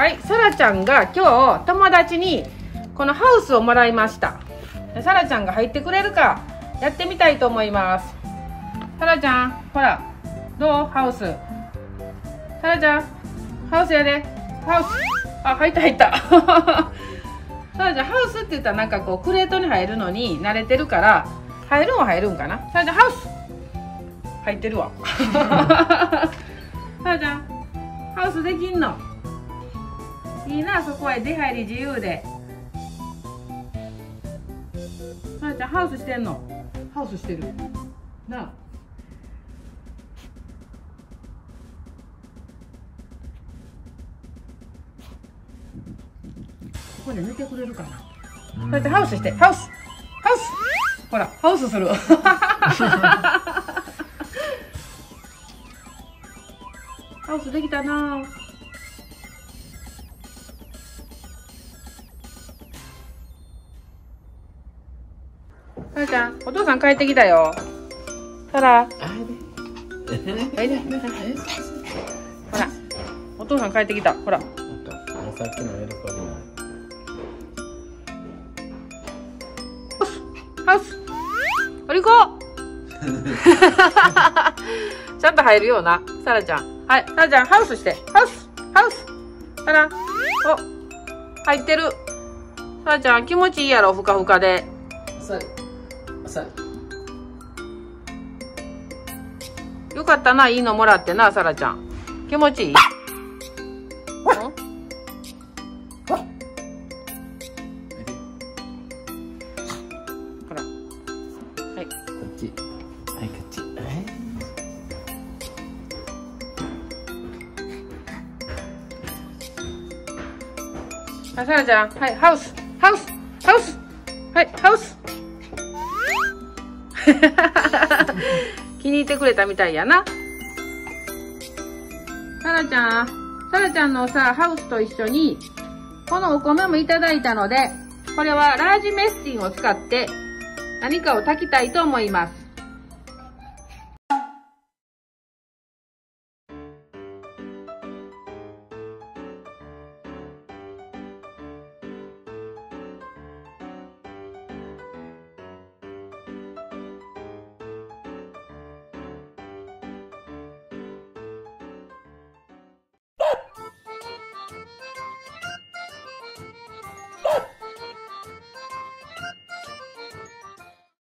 はいさらちゃんが今日友達にこのハウスをもらいました。さらちゃんが入ってくれるかやってみたいと思います。さらちゃんほらどう？ハウス。さらちゃんハウスやで。ハウス。あ入った入った。さらちゃんハウスって言ったらなんかこうクレートに入るのに慣れてるから入るんは入るんかな？さらちゃんハウス。入ってるわ。さらちゃんハウスできんの？いいなそこへ出入り自由で。さらちゃんハウスしてんの？ハウスしてる。なあ。ここで寝てくれるかな。こうやってハウスして。ハウス。ハウス。ほらハウスする。ハウスできたなさらちゃんお父さん帰ってきたよ。さらはいねほら。お父さん帰ってきた。ほら。さっきのやり方ない。ハウス。おりこちゃんと入るような。さらちゃん。はいさらちゃんハウスして。ハウス。ハウス。さらお。入ってる。さらちゃん気持ちいいやろふかふかで。浅い浅い。よかったないいのもらってなさらちゃん。気持ちいい？さら。ちゃん、はい、ハウス、ハウス、ハウス、はい、ハウス。気に入ってくれたみたいやな。さらちゃん、さらちゃんのさ、ハウスと一緒に、このお米もいただいたので、これはラージメスティンを使って何かを炊きたいと思います。